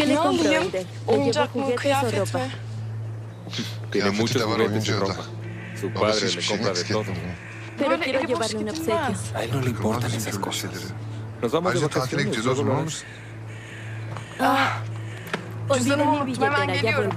Ne alayım? Oyuncak mı, kıyafet mi? Tiene muchos de juguetes de ropa. Su padre le compra de todo. Pero quiero llevarle un obsequio. A él no le importan esas cosas. Nos vamos de vacaciones. Ayrıca tatile gideceğiz o zaman. Ah, cüzdanımı unuttum. Hemen geliyorum.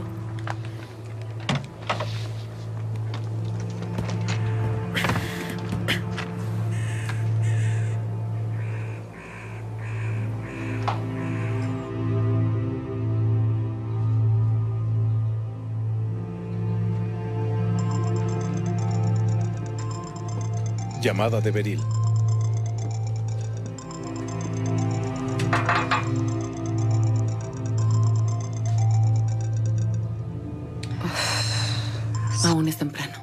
Llamada de Beril. Aún es temprano.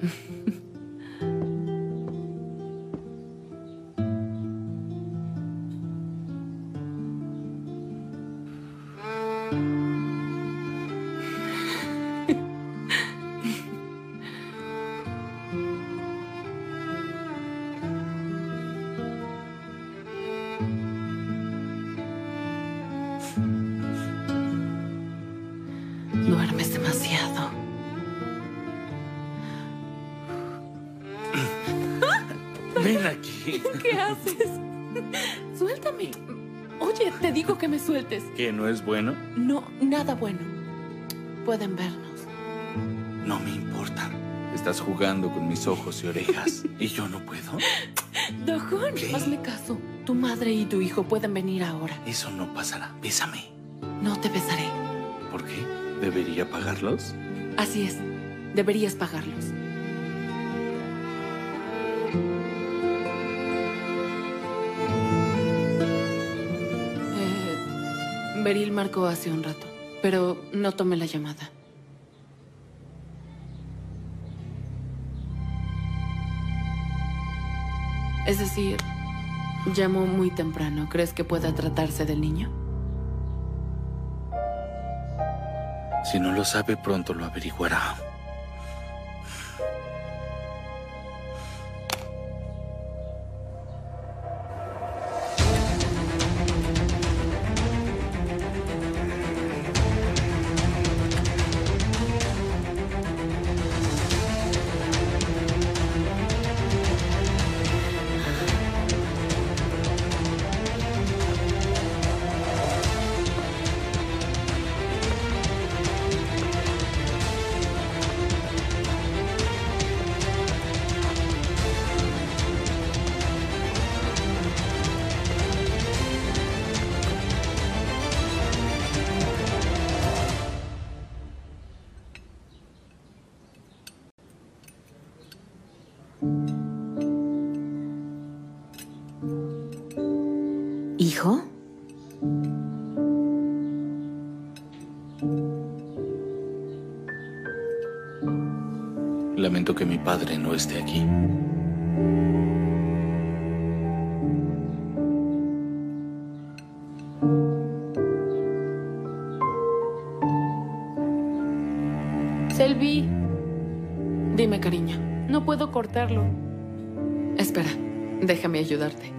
Duermes demasiado. Ven aquí. ¿Qué haces? Suéltame. Oye, te digo que me sueltes. ¿Que no es bueno? No, nada bueno. Pueden vernos. No me importa. Estás jugando con mis ojos y orejas. ¿Y yo no puedo? Dojón, ¿Qué? hazme caso. Tu madre y tu hijo pueden venir ahora. Eso no pasará. Bésame. No te besaré. ¿Por qué? ¿Debería pagarlos? Así es. Deberías pagarlos. Beril marcó hace un rato, pero no tomé la llamada. Es decir, llamó muy temprano. ¿Crees que pueda tratarse del niño? Si no lo sabe, pronto lo averiguará. ¿Hijo? Lamento que mi padre no esté aquí. Selvi. Dime, cariño. No puedo cortarlo. Espera, déjame ayudarte.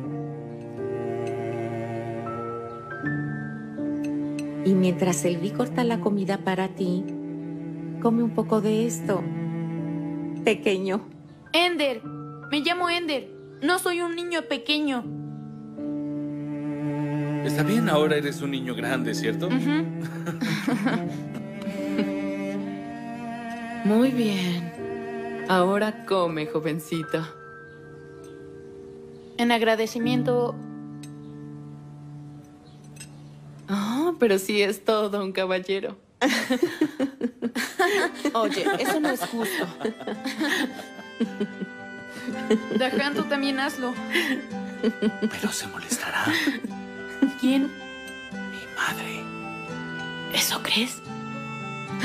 Y mientras Selvi corta la comida para ti, come un poco de esto. Pequeño. Ender. Me llamo Ender. No soy un niño pequeño. Está bien, ahora eres un niño grande, ¿cierto? Muy bien. Ahora come, jovencito. En agradecimiento. Ah, pero sí es todo un caballero. Oye, eso no es justo. Dajan, tú también hazlo. Pero se molestará. ¿Quién? Mi madre. ¿Eso crees?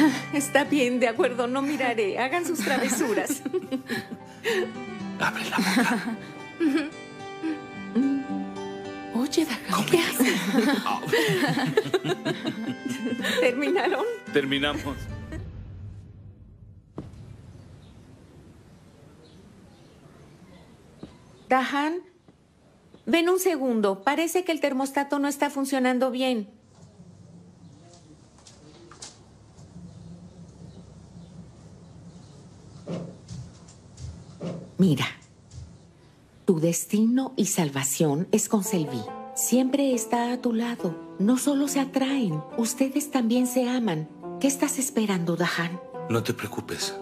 Está bien, de acuerdo, no miraré. Hagan sus travesuras. Abre la boca. Oye, Dagan, ¿qué haces? ¿Terminaron? Terminamos. Dahan, ven un segundo. Parece que el termostato no está funcionando bien. Mira, tu destino y salvación es con Selvi. Siempre está a tu lado. No solo se atraen, ustedes también se aman. ¿Qué estás esperando, Dahan? No te preocupes.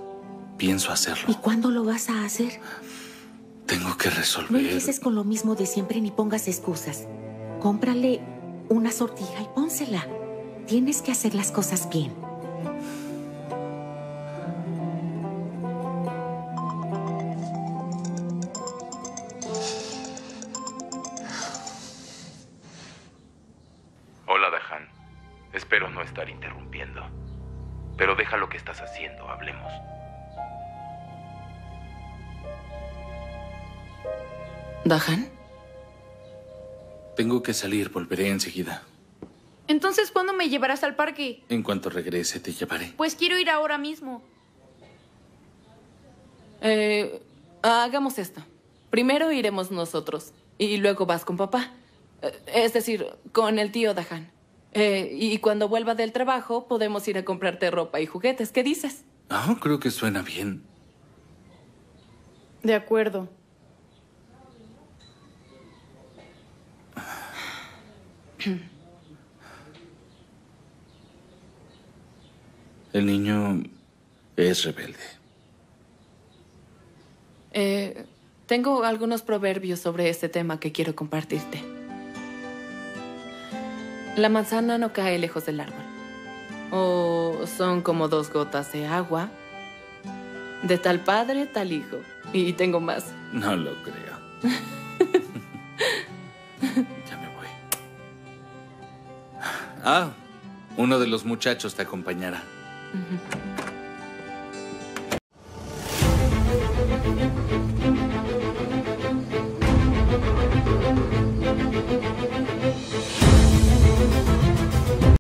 Pienso hacerlo. ¿Y cuándo lo vas a hacer? Tengo que resolver. No empieces con lo mismo de siempre ni pongas excusas. Cómprale una sortija y pónsela. Tienes que hacer las cosas bien. Espero no estar interrumpiendo. Pero deja lo que estás haciendo, hablemos. ¿Dahan? Tengo que salir, volveré enseguida. Entonces, ¿cuándo me llevarás al parque? En cuanto regrese, te llevaré. Pues quiero ir ahora mismo. Eh, hagamos esto. Primero iremos nosotros y luego vas con papá. Eh, Es decir, con el tío Dahan. Eh, y cuando vuelva del trabajo podemos ir a comprarte ropa y juguetes. ¿Qué dices? Ah, creo que suena bien. De acuerdo. El niño es rebelde. Eh, tengo algunos proverbios sobre este tema que quiero compartirte. La manzana no cae lejos del árbol. O son como dos gotas de agua. De tal padre, tal hijo. Y tengo más. No lo creo. ya me voy. Ah, uno de los muchachos te acompañará.